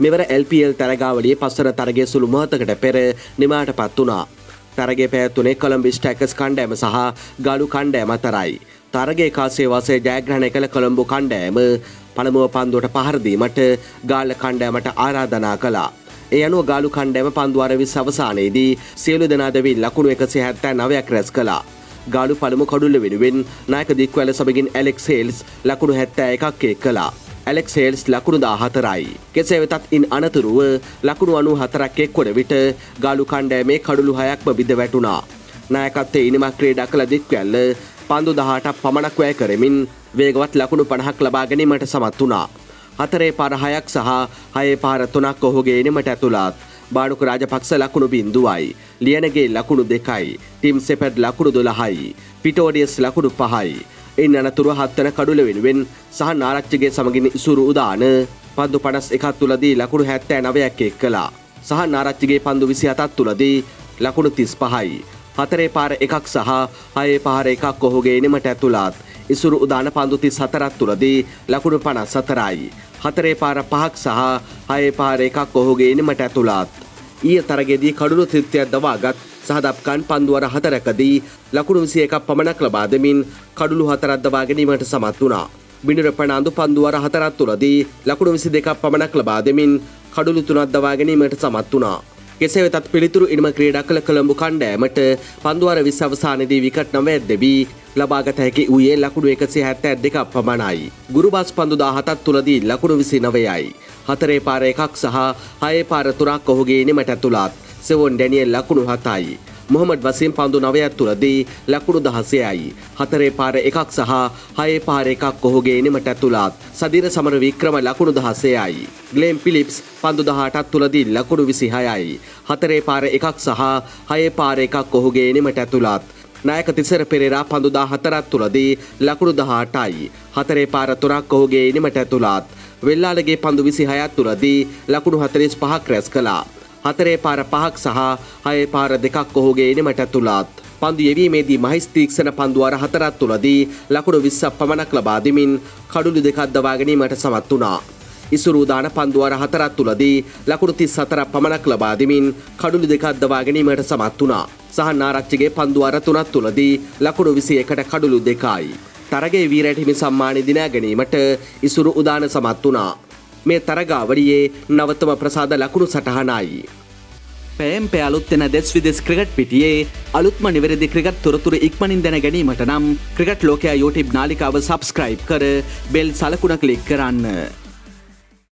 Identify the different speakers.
Speaker 1: මෙවර LPL තරගාවලියේ පස්සන තරගේ සුළු මොහොතකට පෙර නිමාට පත් වුණා. තරගේ පැවැත්වුණේ කොළඹ ස්ටැකස් කණ්ඩෑම සහ ගලු කණ්ඩෑම අතරයි. තරගේ කාසේ වසේ ජයග්‍රහණය කළ කොළඹු කණ්ඩෑම පළමුව පන්දුවට පහරදීමට ගාල කණ්ඩෑමට ආරාධනා කළා. ඒ අනුව ගාලු කණ්ඩෑම පන්දුවර විස් අවසානයේදී සියලු දෙනාදවී ලකුණු එකසි හැත්තෑ නවයක් රැස් කළා. ගාලු පළමු කඩුල්ල වෙනුවෙන් නායක දික්වැල සමගින් ඇලෙක්ස් හේල්ස් ලකුණු හැත්තෑ එකක් එක් කළා. ඇලෙක් සේල්ස් ලකුණු දාහතරයි. කෙසේ වෙතත් ඉන් අනතුරුව ලකුණු අනු හතරක් එක්කොට විට ගාලු කණ්ඩෑමේ කඩුළු හයක්ම බිඳ වැටුණා. නායකත්තේ ඉනිමක් ක්‍රේඩා කළ දික්වැල්ල පන්දු දහටක් පමණක් වැය කරමින් වේගවත් ලකුණු පණහක් ලබා ගැනීමට සමත් වුණා. හතරේ පරහයක් සහ හයේ පාර තුනක් ඔහුගේ එනීමට ඇතුළත්. බාඩුක රාජපක්ෂ ලකුණු බින්දුවයි. ලියනගේ ලකුණු දෙකයි. ටිම් සෙපැඩ් ලකුණු දොළහයි. පිටෝඩියස් ලකුණු පහයි. එන් අනතුරුව හත්තන කඩුල වෙනුවෙන් සහ නාරච්චගේ සමගින් ඉසුරු උදාන පන්දු පනස් එකත් තුලදී ලකුණු හැත්තෑ නවයක් එක් කලා. සහ නාරච්චගේ පන්දු විසි අතත් තුලදී ලකුණු තිස් පහයි. හතරේ පාර එකක් සහ හයේ පාර එකක් ඔහුගේ එනීමට ඇතුළත්. ඉසුරු උදාන පන්දු තිස් හතරත් තුලදී ලකුණු පනස් සතරයි. හතරේ පාර පහක් සහ හයේ පාර එකක් ඔහුගේ එනීමට ඇතුළත්. ඊය තරගෙදී කඩුණු තෘත්වයක් දවාගත් සහදප්කන් පන්දුවර හතරකදී ලකුණු විසිය එකක් පමණක් ලබා දෙමින් කඩුළු හතරක් දවා ගැනීමට සමත් වුණා. බිනිර පනාඳු පන්දුවර හතරත් තුළදී ලකුණු විසි දෙකක් පමණක් ලබා දෙමින් කඩුළු තුනක් දවා ගැනීමට සමත් වුණා. කෙසේ වෙතත් පිළිතුරු ඉනිම ක්‍රීඩා කළ කොළඹු කණ්ඩෑමට පන්දුවර විස් අවසානයේදී විකට් නවයක් දෙවී ලබාගත හැකි වූයේ ලකුණු එකසිය හැත්තෑ දෙකක් පමණයි. ගුරුබස් පන්දු දාහතත් තුළදී ලකුණු විසි නවයයි. හතරේ පාර එකක් සහ හයේ පාර තුරක් ඔහුගේ නිමට ඇතුළත්. සෙවොන් ඩැනියල් ලකුණු හතයි. මොහමඩ් වසින් පන්දු නවයක් තුළදී ලකුණු දහසයයි. හතරේ පාර එකක් සහ හයේ පාර එකක් ඔහුගේ එනීමට ඇතුළත්. සදිර සමර වික්‍රම ලකුණු දහසයයි. ගලේම් පිලිප්ස් පන්දු දහටත් තුළදී ලකුණු විසිහයයි. හතරේ පාර එකක් සහ හයේ පාර එකක් ඔහුගේ එනීමට ඇතුළත්. නායක තිසර පෙරේරා පඳුදා හතරත් තුළදී ලකුණු දහටයි. හතරේ පාර තුරක් ඔහුගේ එනීමට ඇතුළත්. වෙල්ලාලගේ පන්දු විසි හයත් තුළදී ලකුණු හතරිස් පහක් රැස් කලා. හතරේ පාර පහක් සහ හය පාර දෙකක් ඔහුගේ එනමට ඇතුළත්. පන්දු යෙවීමේදී මහිස්තීක්ෂණ පන්දුවර හතරත් තුළදී ලකුණු විස්සක් පමණක් ලබා දෙමින් කඩුළු දෙකක් දවා ගැනීමට සමත් වුණා. ඉසුරූදාන පන්දුවර හතරත් තුළදී ලකුණු තිස් සතරක් පමණක් ලබා දෙමින් කඩුළු දෙකක් දවා ගැනීමට සමත් වුණා. සහන් ආරච්චිගේ පන්දුවර තුනත් තුළදී ලකුණු විසි එකට කඩුළු දෙකයි. තරගේ වීරට හිමි සම්මානි දිනා ගැනීමට ඉසුරු උදාන සමත් වුණා. මේ තරගාවලියේ නවතම ප්‍රසාද ලකුණු සටහනයි.
Speaker 2: පෑම් පෑ අලුත්වෙන දෙස් විදෙස් ක්‍රිකට් පිටියේ අලුත්ම නිවැරදි ක්‍රිකට් තොරතුර ඉක්මනින් දැන ගැනීමට නම් ක්‍රිකට් ලෝකයා YouTube නාලිකාව සබස්ක්‍රයිබ් කර බෙල් සලකුණ කලික් කරන්න.